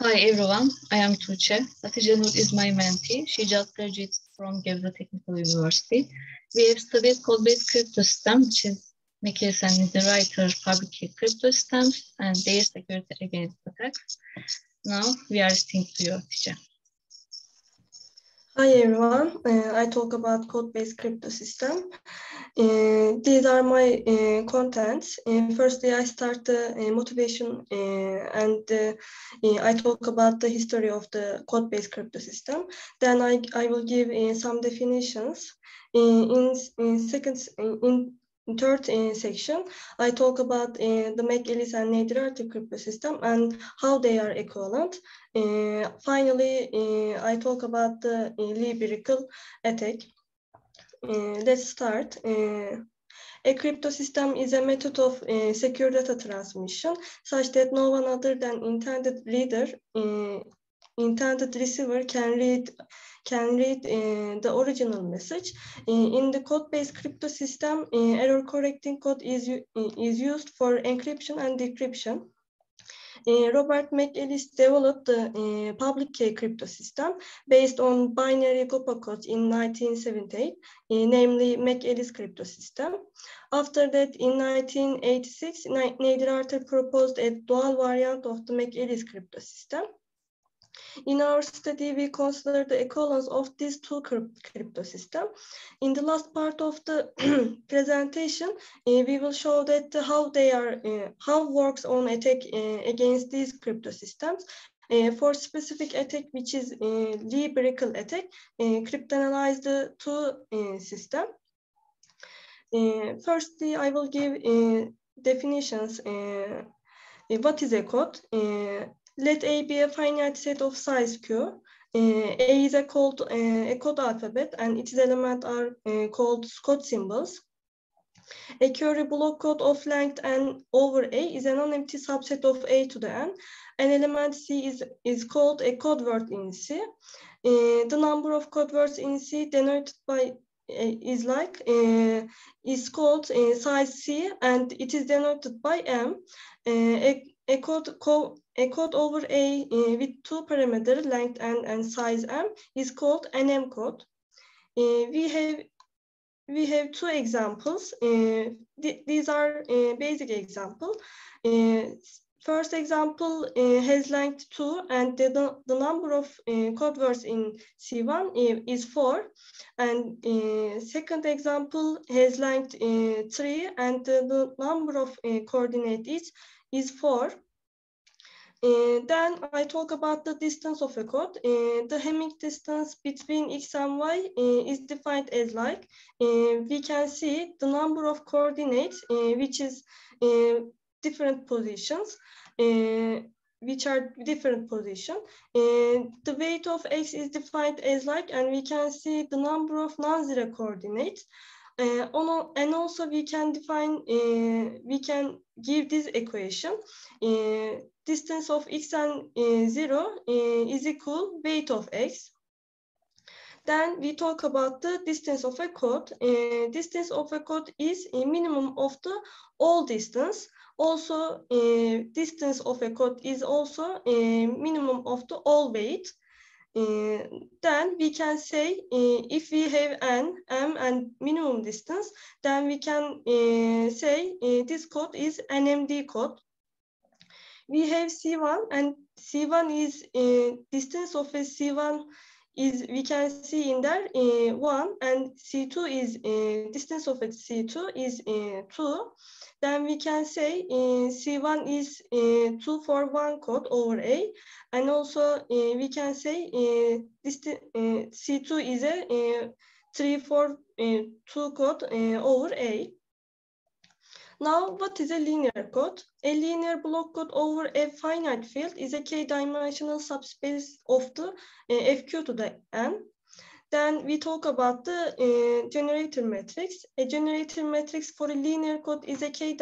Hi everyone, I am Tuğçe. Hatice Nur is my mentee. She just graduated from Gebze Technical University. We have studied code-based crypto system, which is McEliece and Niederreiter public crypto systems and their security against attacks. Now we are listening to you, Hatice. Hi everyone, uh, I talk about code-based crypto system. Uh, these are my uh, contents. Uh, firstly, I start the uh, motivation uh, and I talk about the history of the code-based crypto system. Then I, I will give some definitions. in, in second, in third uh, section, I talk about uh, the McEliece and Nadir crypto system and how they are equivalent. Uh, finally, I talk about the Lee attack. Let's start. A crypto system is a method of secure data transmission such that no one other than intended reader, intended receiver can read can read uh, the original message. Uh, in the code-based crypto system, uh, error correcting code is, is used for encryption and decryption. Robert McEliece developed the public key crypto system based on binary GOPA code in 1978, uh, namely McEliece crypto system. After that, in 1986, Nader Arthur proposed a dual variant of the McEliece crypto system. In our study, we consider the equivalence of these two crypto systems. In the last part of the presentation, uh, we will show that how they are, uh, how works on attack uh, against these crypto systems. Uh, for specific attack, which is uh, Brickell attack, uh, cryptanalyze the two system. firstly, I will give definitions. what is a code? Let A be a finite set of size Q. Uh, a is a code, uh, a code alphabet and its elements are uh, called code symbols. A q-ary block code of length n over A is a non-empty subset of A to the n. An element C is, is called a code word in C. Uh, the number of code words in C denoted by uh, is like uh, is called uh, size C and it is denoted by M. a, a code over A uh, with two parameters, length and, and size M, is called an M code. Uh, we have we have two examples. Uh, th these are basic example. First example has length 2 and the, the number of code words in C1 is 4. And second example has length 3 and the, the number of coordinates is, is 4. Uh, then I talk about the distance of a code. Uh, the Hamming distance between x and y uh, is defined as like, we can see the number of coordinates, which is different positions, which are different position. the weight of x is defined as like, and we can see the number of non-zero coordinates. Uh, and also we can define, uh, we can give this equation. Uh, distance of x and 0 is equal weight of x. Then we talk about the distance of a code. Uh, distance of a code is a minimum of the all distance. Also, distance of a code is also a minimum of the all weight. Then we can say uh, if we have n, m, and minimum distance, then we can uh, say this code is NMD code. We have C1 and C1 is distance of a C1 is we can see in there one and C2 is distance of a C2 is two. Then we can say eh, C1 is eh, two for one code over A, and also eh, we can say this C2 is a three for two code over A. Now, what is a linear code? A linear block code over a finite field is a k-dimensional subspace of the uh, fq to the n. Then we talk about the uh, generator matrix. A generator matrix for a linear code is a k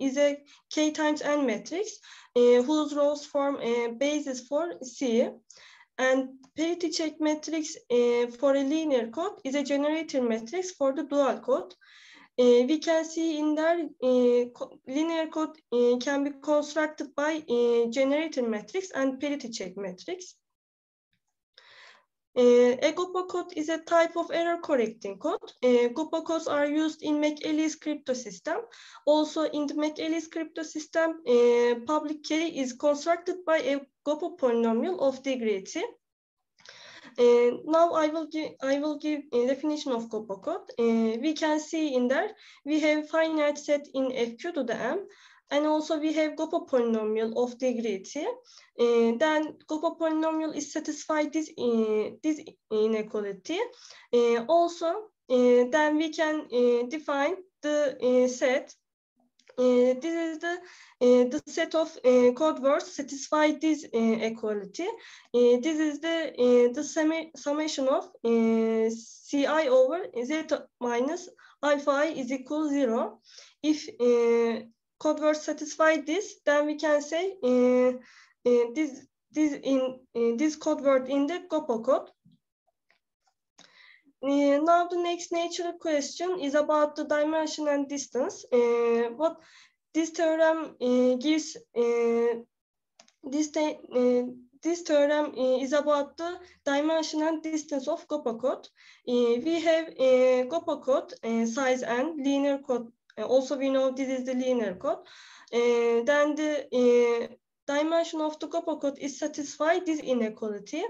is a k times n matrix uh, whose rows form a basis for C. And parity check matrix uh, for a linear code is a generator matrix for the dual code. uh, we can see in there uh, linear code uh, can be constructed by generator matrix and parity check matrix. Uh, a Goppa code is a type of error correcting code. Uh, codes are used in McEliece crypto system. Also in the McEliece crypto system, uh, public key is constructed by a Goppa polynomial of degree t. Uh, now I will give I will give a definition of Goppa code. Uh, we can see in there we have finite set in fq to the m and also we have Goppa polynomial of degree t. Uh, then Goppa polynomial is satisfied this, uh, this inequality. Uh, also, uh, then we can uh, define the uh, set. this is the the set of code words satisfy this equality. this is the the summation of ci over z minus alpha i is equal zero. If code word satisfy this, then we can say uh, uh, this this in uh, this code word in the GOPA code. Uh, now the next natural question is about the dimension and distance. Uh, what this theorem uh, gives this this theorem is about the dimension and distance of GOPA code. we have a GOPA code size and linear code also, we know this is the linear code. And then the dimension of the Goppa code is satisfied this inequality.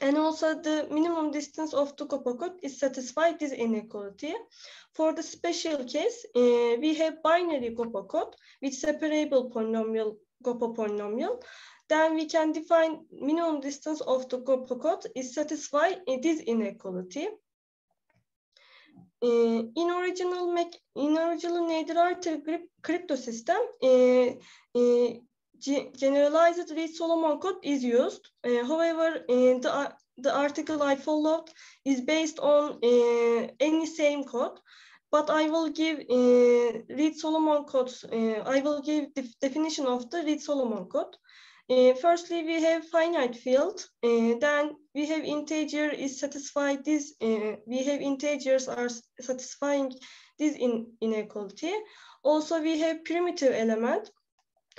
And also the minimum distance of the code is satisfied this inequality. For the special case, uh, we have binary code with separable polynomial Goppa polynomial. Then we can define minimum distance of the code is satisfied this inequality. Uh, in original in original Nader crypto system, uh, uh, generalized Reed-Solomon code is used. however, the the article I followed is based on any same code but I will give uh, Reed-Solomon codes. Uh, I will give the definition of the Reed-Solomon code. Uh, firstly, we have finite field. Uh, then we have integer is satisfied this. Uh, we have integers are satisfying this in inequality. Also, we have primitive element.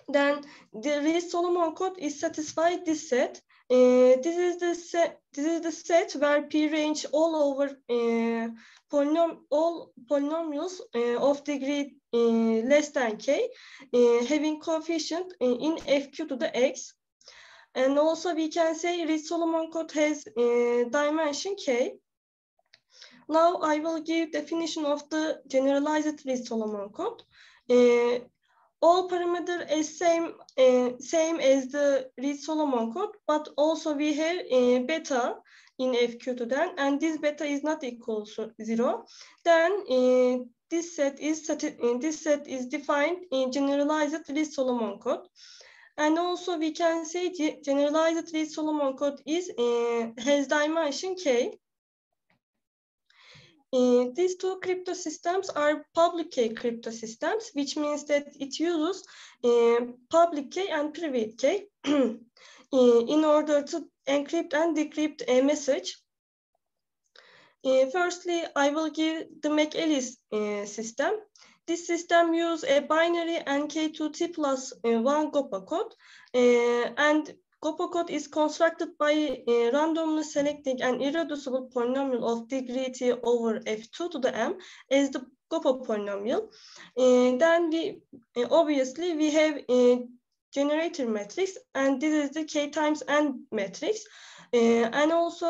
Then the Reed-Solomon code is satisfied this set. Uh, this is the set. This is the set where p range all over uh, polynom all polynomials uh, of degree less than k, having coefficient in fq to the x. And also we can say Reed-Solomon code has dimension k. Now I will give definition of the generalized Reed-Solomon code all parameter is same uh, same as the Reed-Solomon code, but also we have uh, beta in FQ to then, and this beta is not equal to zero. Then uh, this set is this set is defined in generalized Reed-Solomon code. And also we can say generalized Reed-Solomon code is has dimension k. Uh, these two crypto systems are public key crypto systems, which means that it uses uh, public key and private key uh, in order to encrypt and decrypt a message. Uh, firstly, I will give the McEliece uh, system. This system uses a binary NK2T plus one Goppa code, and GOPA code is constructed by uh, randomly selecting an irreducible polynomial of degree t over f2 to the m as the GOPA polynomial. And then we uh, obviously we have a generator matrix, and this is the k times n matrix. Uh, and also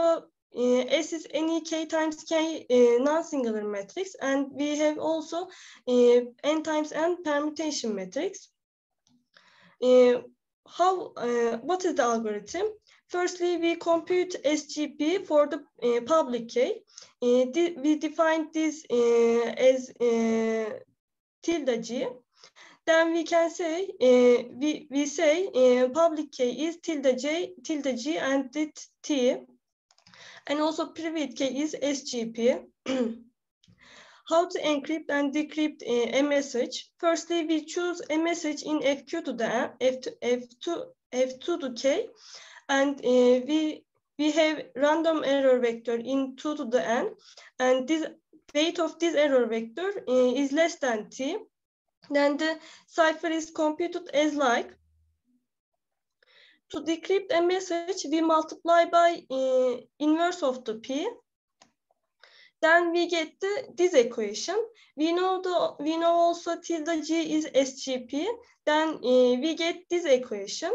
uh, S is any k times k uh, non-singular matrix, and we have also uh, n times n permutation matrix. Uh, how, uh, what is the algorithm? Firstly, we compute SGP for the uh, public key. Uh, we define this uh, as uh, tilde G. Then we can say, uh, we, we say public key is tilde J, tilde G and T. And also private key is SGP. how to encrypt and decrypt a message. Firstly, we choose a message in FQ to the F2, F2, F2 to K, and uh, we we have random error vector in 2 to the n, and this weight of this error vector is less than t, then the cipher is computed as like to decrypt a message, we multiply by uh, inverse of the P. Then we get the, this equation. We know the we know also tilde G is SGP. Then uh, we get this equation.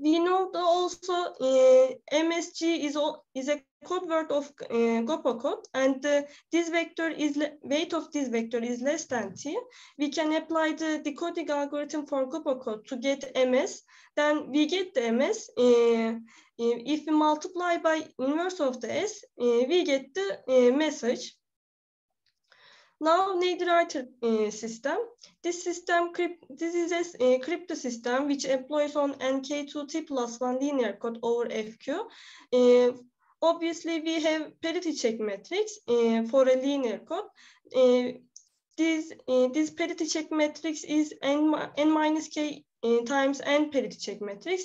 We know the also uh, MSG is, is a code word of uh, Gopa code and uh, this vector is weight of this vector is less than t. We can apply the decoding algorithm for Gopa code to get ms. Then we get the ms. Uh, if we multiply by inverse of the s, uh, we get the uh, message. Now Nader-Reiter uh, system. This system, this is a uh, crypto system which employs on NK2T plus one linear code over FQ. Uh, obviously, we have parity check matrix uh, for a linear code. Uh, this, uh, this parity check matrix is n, n minus k times n parity check matrix.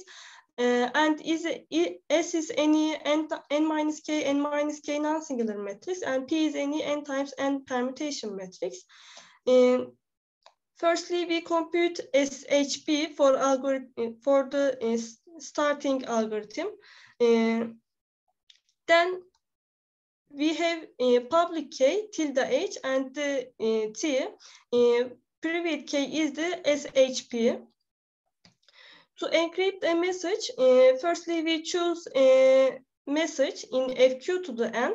Uh, and is S is any n, n minus k, n minus k non-singular matrix, and P is any n times n permutation matrix. Firstly, we compute SHP for algorithm for the uh, starting algorithm. Uh, then we have uh, public key tilde h and the uh, t. private key is the SHP. To encrypt a message, uh, firstly we choose a message in FQ to the N.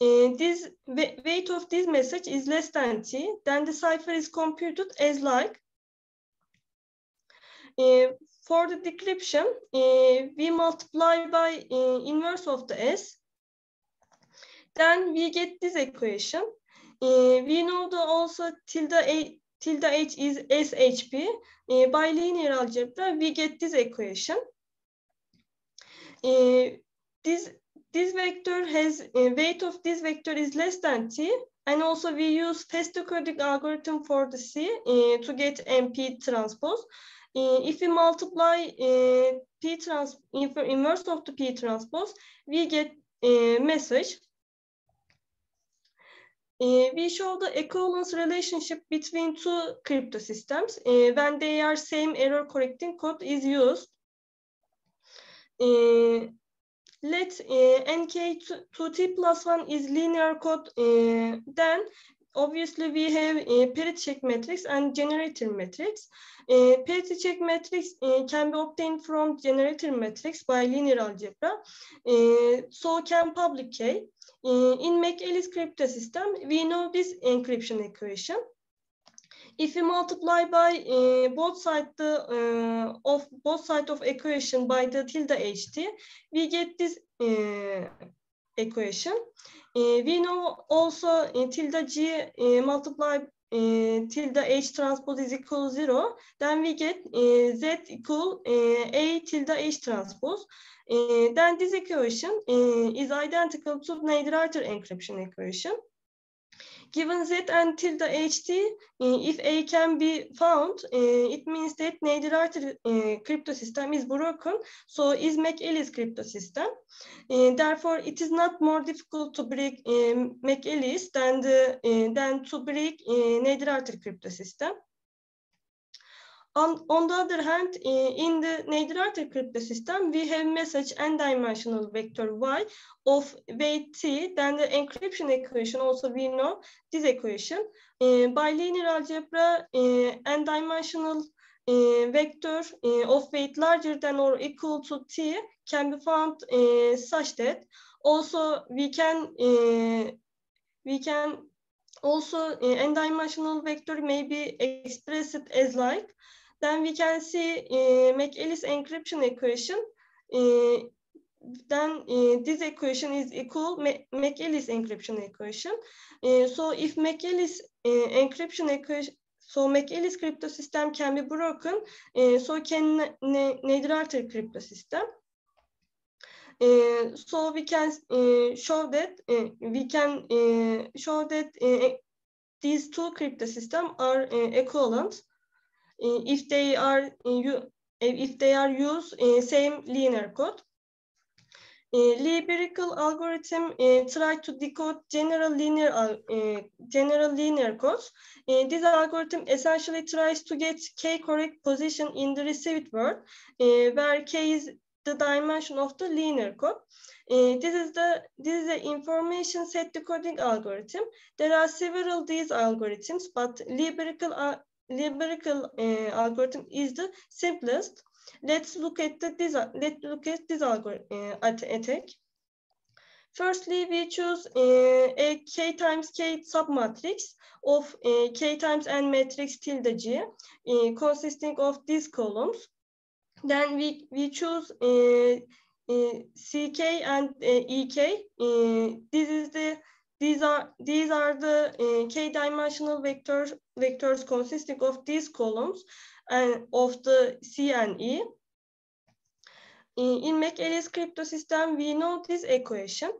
Uh, this weight of this message is less than T. Then the cipher is computed as like. Uh, for the decryption, uh, we multiply by uh, inverse of the S. Then we get this equation. Uh, we know the also tilde A tilde h is SHP. Uh, by linear algebra, we get this equation. Uh, this, this vector has uh, weight of this vector is less than t. And also we use fast decoding algorithm for the C uh, to get MP transpose. Uh, if we multiply uh, P trans inverse of the P transpose, we get a message we show the equivalence relationship between two crypto systems uh, when they are same error correcting code is used. Uh, let nk2t plus 1 is linear code, then obviously we have a parity check matrix and generator matrix. Uh, parity check matrix uh, can be obtained from generator matrix by linear algebra. Uh, so can public key. Uh, in McElice crypto system, we know this encryption equation. If we multiply by uh, both side the, uh, of both side of equation by the tilde ht, we get this uh, equation. Uh, we know also uh, tilde g uh, multiply tilde h transpose is equal zero. Then we get z equal a tilde h transpose. Uh, then this equation uh, is identical to Nader-Reiter encryption equation. Given z and tilde ht, uh, if a can be found, it means that Nader-Reiter crypto system is broken, so is McElice crypto system. therefore, it is not more difficult to break McElice than, the, than to break Nader-Reiter crypto system. On, on the other hand, in the Nader-Reiter crypto system, we have message n-dimensional vector y of weight t. Then the encryption equation also we know this equation. Uh, by linear algebra, uh, n-dimensional uh, vector of weight larger than or equal to t can be found such that also we can we can also n-dimensional vector may be expressed as like then we can see uh, McElice encryption equation. Uh, then uh, this equation is equal McElice encryption equation. Uh, so if McElice uh, encryption equation, so McElice crypto system can be broken, uh, so can Nader-Reiter crypto system. Uh, so we can uh, show that uh, we can uh, show that uh, these two crypto systems are equivalent if they are if they are use same linear code. Lee-Brickell algorithm uh, try to decode general linear general linear codes. This algorithm essentially tries to get k correct position in the received word, where k is the dimension of the linear code. Uh, this is the this is the information set decoding algorithm. There are several these algorithms, but Lee-Brickell uh, Lie-Bierkel algorithm is the simplest. Let's look at the this, let's look at this algorithm uh, attack. Firstly, we choose uh, a k times k submatrix of uh, k times n matrix tilde g, uh, consisting of these columns. Then we we choose uh, uh, ck and ek. this is the these are these are the k-dimensional vectors vectors consisting of these columns and of the C and E. In McElias crypto system, we know this equation.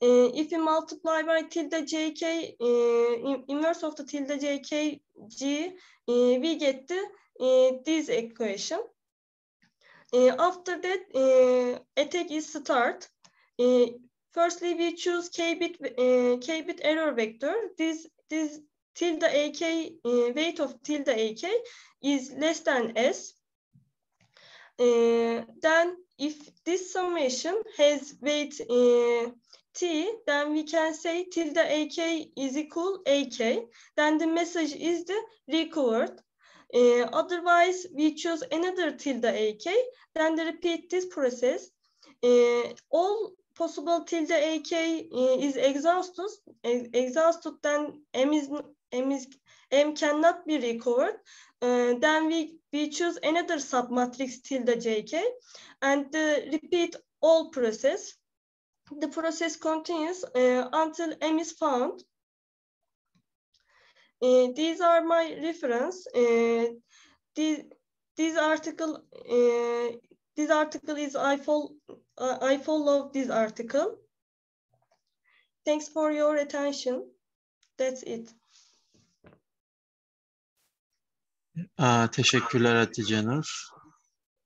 Uh, if you multiply by tilde jk, uh, inverse of the tilde jk g, uh, we get the, this equation. after that, attack is start. Firstly, we choose k-bit k-bit error vector. This this tilde ak, uh, weight of tilde ak is less than s, uh, then if this summation has weight uh, t, then we can say tilde ak is equal ak, then the message is the recovered. Uh, otherwise, we choose another tilde ak, then repeat this process. Uh, all possible tilde ak uh, is exhausted, exhausted then m is M, is, M cannot be recovered, uh, then we, we choose another submatrix tilde JK and uh, repeat all process. The process continues uh, until M is found. Uh, these are my reference. Uh, this, this article, uh, this article is I follow, I follow this article. Thanks for your attention. That's it. Aa, teşekkürler Hatice Nur.